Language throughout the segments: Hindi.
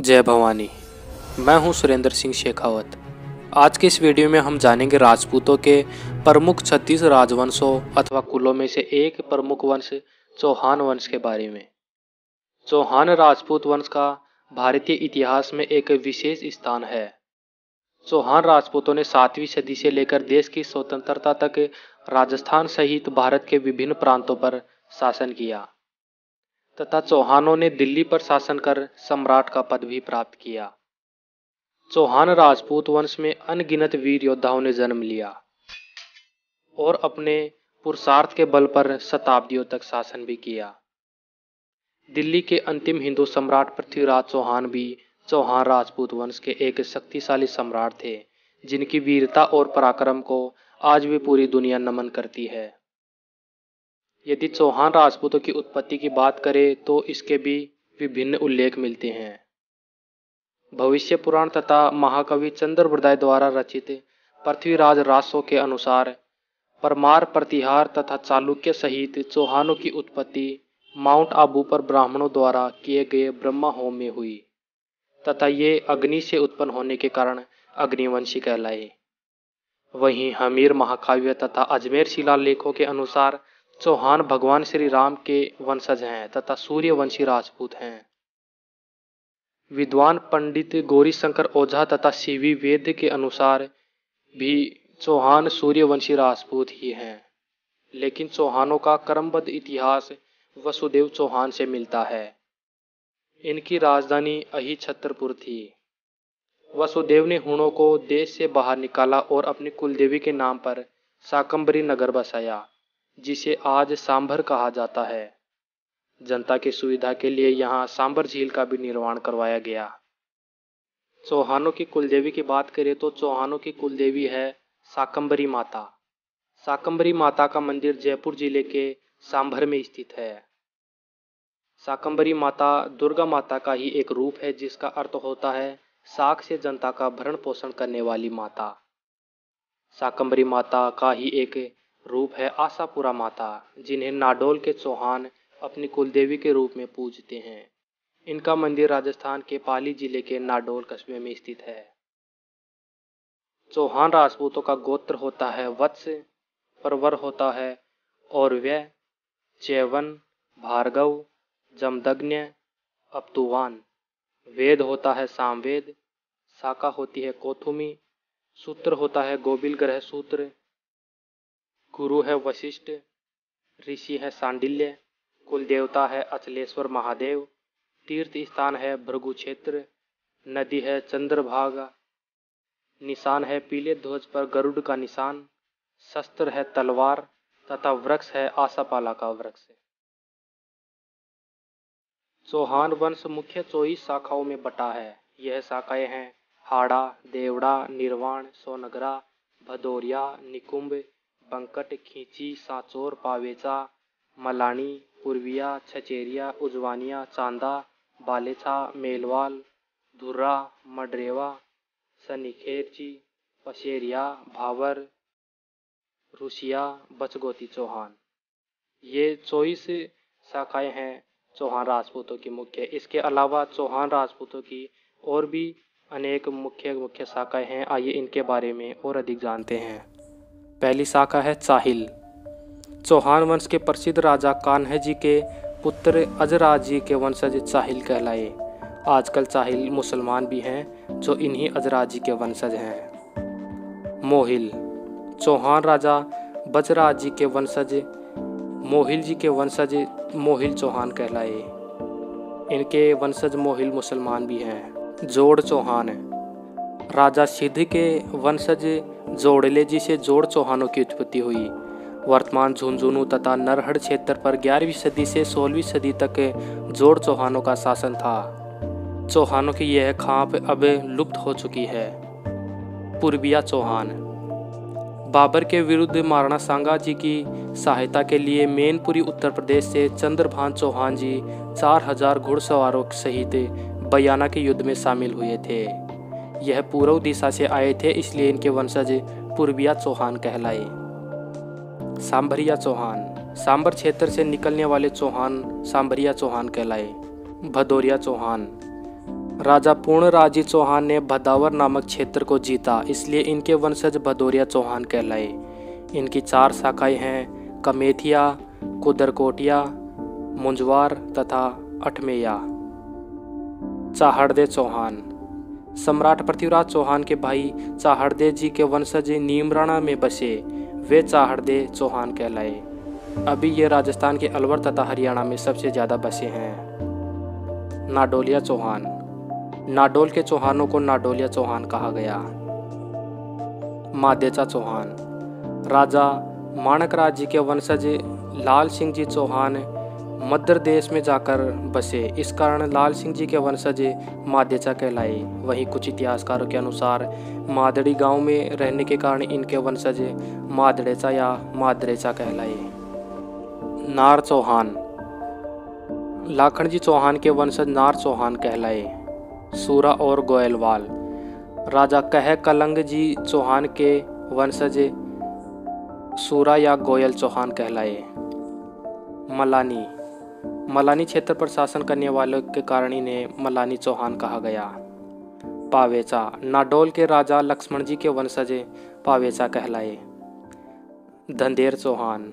जय भवानी। मैं हूँ सुरेंद्र सिंह शेखावत। आज के इस वीडियो में हम जानेंगे राजपूतों के प्रमुख छत्तीस राजवंशों अथवा कुलों में से एक प्रमुख वंश, चौहान वंश के बारे में। चौहान राजपूत वंश का भारतीय इतिहास में एक विशेष स्थान है। चौहान राजपूतों ने सातवीं सदी से लेकर देश की स्वतंत्रता तक राजस्थान सहित भारत के विभिन्न प्रांतों पर शासन किया। तथा चौहानों ने दिल्ली पर शासन कर सम्राट का पद भी प्राप्त किया। चौहान राजपूत वंश में अनगिनत वीर योद्धाओं ने जन्म लिया और अपने पुरुषार्थ के बल पर शताब्दियों तक शासन भी किया। दिल्ली के अंतिम हिंदू सम्राट पृथ्वीराज चौहान भी चौहान राजपूत वंश के एक शक्तिशाली सम्राट थे, जिनकी वीरता और पराक्रम को आज भी पूरी दुनिया नमन करती है। यदि चौहान राजपूतों की उत्पत्ति की बात करें तो इसके भी विभिन्न उल्लेख मिलते हैं। भविष्य पुराण तथा महाकवि चंद्रवृदय द्वारा रचित पृथ्वीराज रासो के अनुसार परमार प्रतिहार तथा चालुक्य सहित चौहानों की उत्पत्ति माउंट आबू पर ब्राह्मणों द्वारा किए गए ब्रह्मा होम में हुई तथा ये अग्नि से उत्पन्न होने के कारण अग्निवंशी कहलाए। वहीं हमीर महाकाव्य तथा अजमेर शिलालेखों के अनुसार चौहान भगवान श्री राम के वंशज हैं, तथा सूर्यवंशी राजपूत हैं। विद्वान पंडित गौरी शंकर ओझा तथा शिवी वेद के अनुसार भी चौहान सूर्यवंशी राजपूत ही हैं। लेकिन चौहानों का क्रमबद्ध इतिहास वसुदेव चौहान से मिलता है। इनकी राजधानी अही छतरपुर थी। वसुदेव ने हुणों को देश से बाहर निकाला और अपनी कुलदेवी के नाम पर साकंबरी नगर बसाया। जिसे आज सांभर कहा जाता है। जनता की सुविधा के लिए यहाँ सांभर झील का भी निर्माण करवाया गया। चौहानों की कुलदेवी की बात करें तो चौहानों की कुलदेवी है साकंबरी माता। साकंबरी माता का मंदिर जयपुर ज़िले के सांभर में स्थित है। साकंबरी माता दुर्गा माता का ही एक रूप है जिसका अर्थ होता है साख से जनता का भरण पोषण करने वाली माता। साकंबरी माता का ही एक रूप है आशापुरा माता, जिन्हें नाडोल के चौहान अपनी कुलदेवी के रूप में पूजते हैं। इनका मंदिर राजस्थान के पाली ज़िले के नाडोल कस्बे में स्थित है। चौहान राजपूतों का गोत्र होता है वत्स, परवर होता है और व्यय चैवन, भार्गव, जमदग्न, अपतुवान। वेद होता है सामवेद, शाखा होती है कोथुमी, सूत्र होता है गोबिल ग्रह सूत्र गुरु है वशिष्ठ, ऋषि है सांडिल्य, कुल देवता है अचलेश्वर महादेव, तीर्थ स्थान है भृगु क्षेत्र, नदी है चंद्रभागा, निशान है पीले ध्वज पर गरुड़ का निशान, शस्त्र है तलवार तथा वृक्ष है आशापाला का वृक्ष। चौहान वंश मुख्य चौबीस शाखाओं में बटा है। यह शाखाएँ हैं हाड़ा, देवड़ा, निर्वाण, सोनगरा, भदौरिया, निकुंभ बंकट खींची साचोर पावेचा मलानी पूर्विया, छचेरिया, उजवानिया, चांदा बालेछा मेलवाल, धुर्रा, मडरेवा, सनिखेरची, पशेरिया, भावर, रुसिया, बचगोती चौहान। ये चौबीस शाखाएँ हैं चौहान राजपूतों की मुख्य। इसके अलावा चौहान राजपूतों की और भी अनेक मुख्य मुख्य शाखाएँ हैं। आइए इनके बारे में और अधिक जानते हैं। पहली शाखा है चाहिल चौहान वंश के प्रसिद्ध राजा कान्हे जी के पुत्र अजराज जी के वंशज चाहिल कहलाए। आजकल चाहिल मुसलमान भी हैं, जो इन्हीं अजराज जी के वंशज हैं। मोहिल। चौहान राजा बजराज जी के वंशज, मोहिल जी के वंशज मोहिल चौहान कहलाए। इनके वंशज मोहिल मुसलमान भी हैं। जोड़ चौहान। राजा सिद्ध के वंशज जोड़ले जी से जोड़ चौहानों की उत्पत्ति हुई। वर्तमान झुंझुनू तथा नरहड़ क्षेत्र पर ग्यारहवीं सदी से सोलहवीं सदी तक जोड़ चौहानों का शासन था। चौहानों की यह खाप अब लुप्त हो चुकी है। पूर्विया चौहान। बाबर के विरुद्ध महाराणा सांगा जी की सहायता के लिए मैनपुरी उत्तर प्रदेश से चंद्रभान चौहान जी चार हज़ार घुड़सवारों सहित बयाना के युद्ध में शामिल हुए थे। यह पूर्व दिशा से आए थे, इसलिए इनके वंशज पूर्विया चौहान कहलाए। सांभरिया चौहान। सांबर क्षेत्र से निकलने वाले चौहान सांभरिया चौहान कहलाए। भदौरिया चौहान। राजा पूर्णराजी चौहान ने भदावर नामक क्षेत्र को जीता, इसलिए इनके वंशज भदौरिया चौहान कहलाए। इनकी चार शाखाएँ हैं, कमेथिया, कुदरकोटिया, मुंजवार तथा अठमेया। चाहड़दे चौहान। सम्राट पृथ्वीराज चौहान के भाई चाहड़दे जी के वंशज नीमराणा में बसे, वे चाहड़दे चौहान कहलाए। अभी ये राजस्थान के अलवर तथा हरियाणा में सबसे ज़्यादा बसे हैं। नाडोलिया चौहान। नाडोल के चौहानों को नाडोलिया चौहान कहा गया। मादेचा चौहान। राजा माणक राज जी के वंशज लाल सिंह जी चौहान मध्य देश में जाकर बसे। इस कारण लाल सिंह जी के वंशज मादेचा कहलाए वहीं कुछ इतिहासकारों के अनुसार मादड़ी गाँव में रहने के कारण इनके वंशज मादड़ेचा या मादरेचा कहलाए नार चौहान। लाखन जी चौहान के वंशज नार चौहान कहलाए सूरा और गोयलवाल। राजा कह कलंग जी चौहान के वंशज सूरा या गोयल चौहान कहलाए मलानी। मलानी क्षेत्र पर शासन करने वालों के कारण इन्हें मलानी चौहान कहा गया। पावेचा, नाडोल के राजा लक्ष्मण जी के वंशज पावेचा कहलाए। धंधेर चौहान,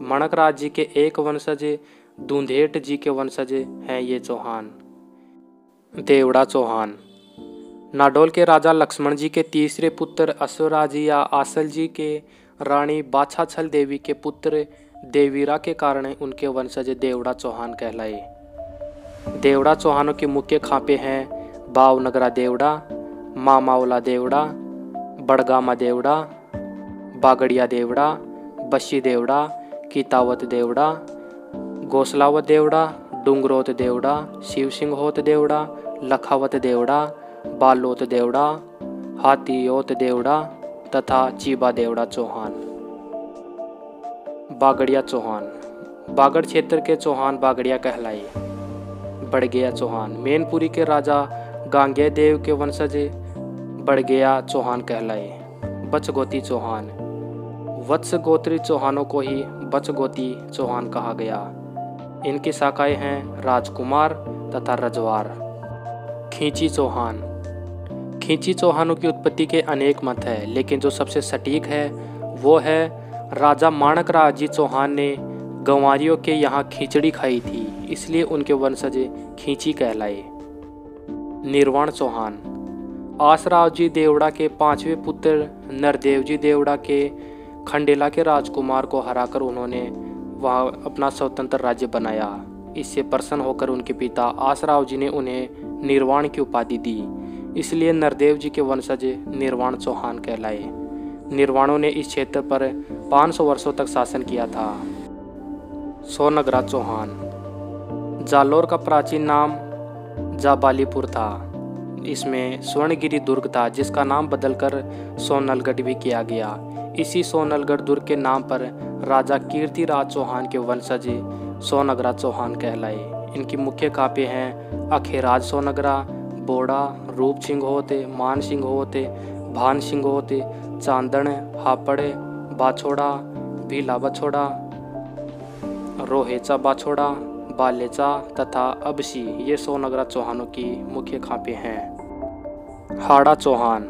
मणक राज जी के एक वंशज, दूंधेट जी के वंशज हैं ये चौहान। देवड़ा चौहान, नाडोल के राजा लक्ष्मण जी के तीसरे पुत्र अश्वराज या आसल जी के रानी बाछाछल देवी के पुत्र देवीरा के कारण उनके वंशज देवड़ा चौहान कहलाए। देवड़ा चौहानों के मुख्य खापे हैं बावनगरा देवड़ा, मामावला देवड़ा, बड़गामा देवड़ा, बागड़िया देवड़ा बशी देवड़ा, कीतावत देवड़ा, गोसलावत देवड़ा, डूंगरोत देवड़ा शिव सिंह होत देवड़ा, लखावत देवड़ा, बालोत देवड़ा, हाथीयोत देवड़ा तथा चीबा देवड़ा चौहान। बागड़िया चौहान। बागड़ क्षेत्र के चौहान बागड़िया कहलाए बड़गया चौहान। मैनपुरी के राजा गांगे देव के वंशज बड़गया चौहान कहलाए बचगोती चौहान। वत्स गोत्री चौहानों को ही बचगोती चौहान कहा गया। इनकी शाखाएँ हैं राजकुमार तथा रजवार। खींची चौहान। खींची चौहानों की उत्पत्ति के अनेक मत हैं, लेकिन जो सबसे सटीक है, वो है राजा माणक राज जी चौहान ने गंवारियों के यहाँ खिचड़ी खाई थी, इसलिए उनके वंशज खींची कहलाए। निर्वाण चौहान, आसराव जी देवड़ा के पाँचवें पुत्र नरदेव जी देवड़ा के खंडेला के राजकुमार को हराकर उन्होंने वहाँ अपना स्वतंत्र राज्य बनाया। इससे प्रसन्न होकर उनके पिता आसराव जी ने उन्हें निर्वाण की उपाधि दी, इसलिए नरदेव जी के वंशज निर्वाण चौहान कहलाए। निर्वाणों ने इस क्षेत्र पर 500 वर्षों तक शासन किया था। सोनगरा चौहान, जालोर का प्राचीन नाम जाबालीपुर था। इसमें स्वर्णगिरी दुर्ग था, जिसका नाम बदलकर सोनलगढ़ भी किया गया। इसी सोनलगढ़ दुर्ग के नाम पर राजा कीर्तिराज चौहान के वंशज सोनगरा चौहान कहलाए। इनकी मुख्य काव्य हैं अखेराज सोनगरा, बोड़ा रूप सिंह होते मान सिंह होते भान सिंह होते हापड़े, बाछोड़ा, भीला बछोड़ा, रोहेचा बाछोड़ा, बालेचा तथा अबसी ये सोनगरा चौहानों की मुख्य खापे हैं। हाड़ा चौहान।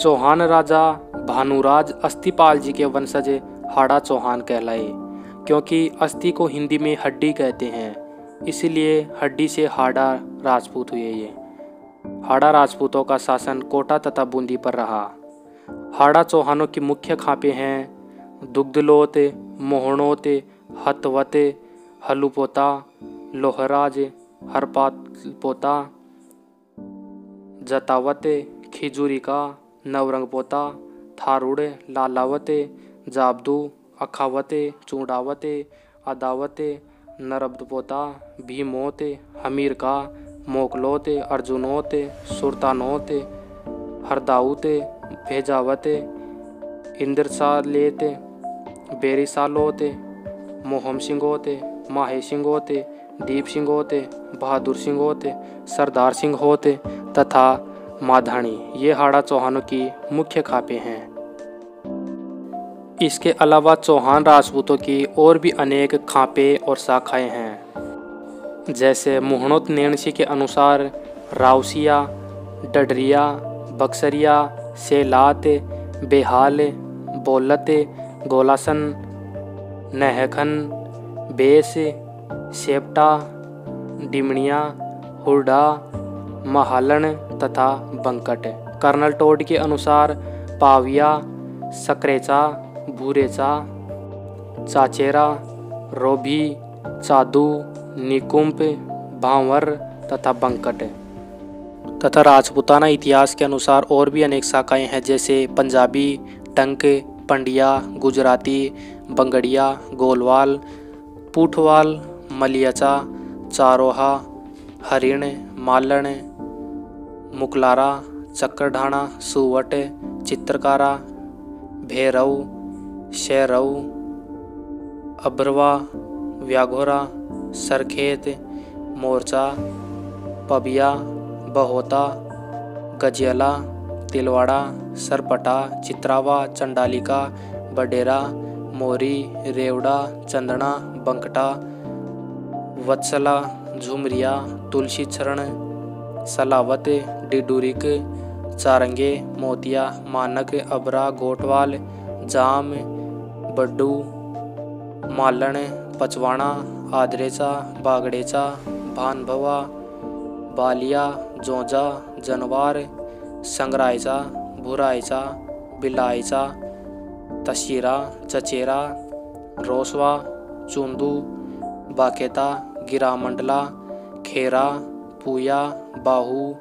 चौहान राजा भानुराज अस्थिपाल जी के वंशज हाड़ा चौहान कहलाए, क्योंकि अस्थि को हिंदी में हड्डी कहते हैं, इसलिए हड्डी से हाड़ा राजपूत हुए ये। हाड़ा राजपूतों का शासन कोटा तथा बूंदी पर रहा। हाड़ा चौहानों की मुख्य खापे हैं, दुग्धलोते मोहणोते हतवते, हलुपोता, लोहराज हरपात पोता जतावते, खिजुरिका नवरंग पोता थारुड़, लालावते, जाबदू, अखावते, चूडावते, अदावते नरबपोता भीमोते, हमीरका मोकलोते, अर्जुनोते, सुरतानोते, हरदाऊते, भेजावते, इंद्रसालेते, बेरिसालोते मोहम सिंह होते माहे सिंह होते दीप सिंह होते बहादुर सिंह होते सरदार सिंह होते तथा माधाणी। ये हाड़ा चौहानों की मुख्य खापे हैं। इसके अलावा चौहान राजपूतों की और भी अनेक खापे और शाखाएँ हैं। जैसे मुहणोत नेणसी के अनुसार रावसिया, डडरिया, बक्सरिया, सेलात, बेहाल, बोलत, गोलासन, नहखन, बेस, सेप्टा, डिमणिया हुडा महालन तथा बंकट। कर्नल टोड के अनुसार पाविया, सकरेचा, भूरेचा, चाचेरा रोभी चादू निकुंप भांवर तथा बंकट। तथा राजपूताना इतिहास के अनुसार और भी अनेक शाखाएँ हैं, जैसे पंजाबी, टंक, पंडिया, गुजराती, बंगड़िया, गोलवाल, पूठवाल, मलियाचा, चारोहा, हरिण, मालण, मुकलारा चक्करढाणा सुवट, चित्रकारा, भैरव, शैरव, अब्रवा, व्याघोरा सरखेत, मोर्चा, पबिया, बहोता, गजियाला, तिलवाड़ा, सरपटा, चित्रावा, चंडालिका, बडेरा, मोरी, रेवड़ा, चंदना, बंकटा, वत्सला, झुमरिया, तुलसी चरण, सलावत, डिडूरिक, चारंगे, मोतिया, मानक, अबरा, गोटवाल, जाम, बड्डू मालण पचवाणा आदरेचा, बागड़ेचा, भानभवा, बालिया, जोजा, जनवार, संग्रायचा भुरायचा बिलायचा तशीरा, चचेरा, रोसवा, चुंदू, बाकेता, गिरामंडला, खेरा, पूया, बाहू,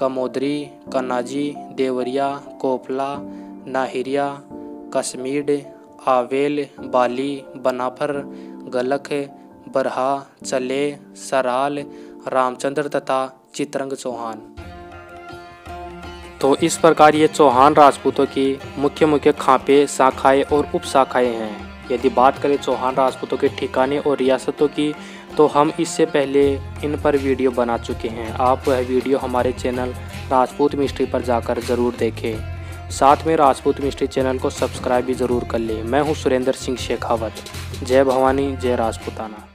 कमोदरी, कन्नाजी, देवरिया, कोपला, नाहिरिया, कश्मीर, आवेल, बाली, बनाफर, गलख बरहा, चले, सराल, रामचंद्र तथा चित्रंग चौहान। तो इस प्रकार ये चौहान राजपूतों की मुख्य मुख्य खापे, शाखाएँ और उप शाखाएँ हैं। यदि बात करें चौहान राजपूतों के ठिकाने और रियासतों की तो हम इससे पहले इन पर वीडियो बना चुके हैं। आप वह वीडियो हमारे चैनल राजपूत मिस्ट्री पर जाकर ज़रूर देखें। साथ में राजपूत मिस्ट्री चैनल को सब्सक्राइब भी ज़रूर कर लें। मैं हूँ सुरेंद्र सिंह शेखावत। जय भवानी, जय राजपूताना।